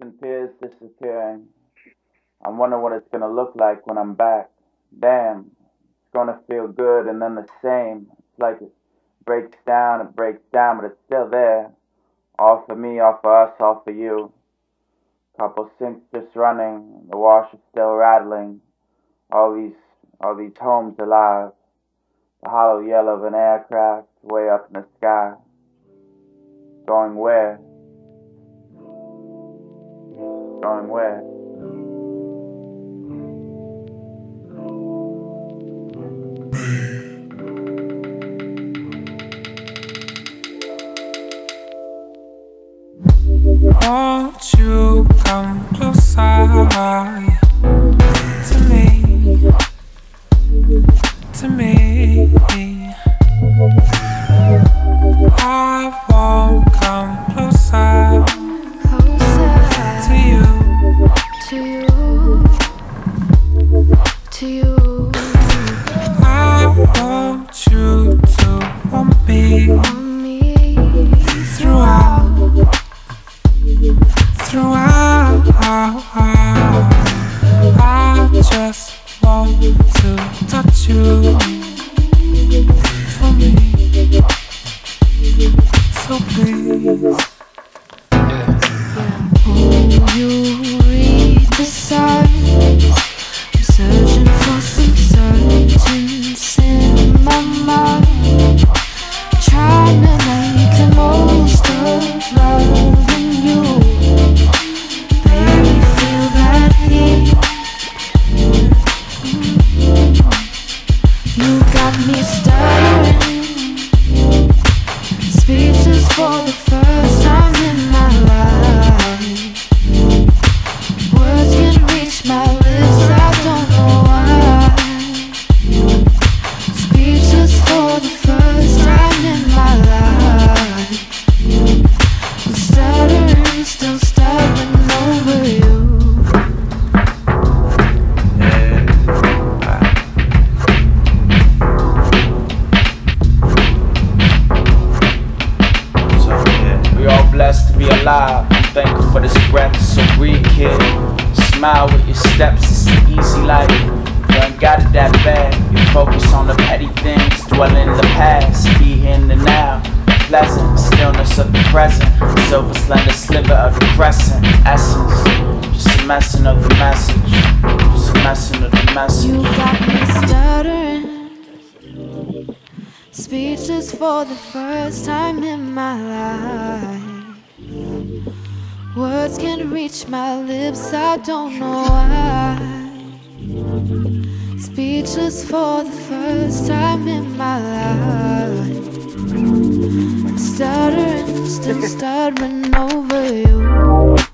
and tears disappearing. I'm wondering what it's gonna look like when I'm back. Damn, it's gonna feel good and then the same. It's like it breaks down, it breaks down, but it's still there. All for me, all for us, all for you. Couple sinks just running, the washer still rattling. All these, all these homes alive. The hollow yell of an aircraft way up in the sky. Going where? Going where? Won't you come closer want you to want me On me throughout. Throughout. I just want to touch you for the first alive. I'm thankful for this breath, so breathe, kid. Smile with your steps, it's an easy life. You ain't got it that bad. You focus on the petty things, dwell in the past, be in the now. Pleasant stillness of the present, silver slender sliver of the crescent essence. Just a messing of the message, just a messing of the message. You got me stuttering. Speechless for the first time in my life. Words can't reach my lips, I don't know why. Speechless for the first time in my life. I'm stuttering, still stuttering over you.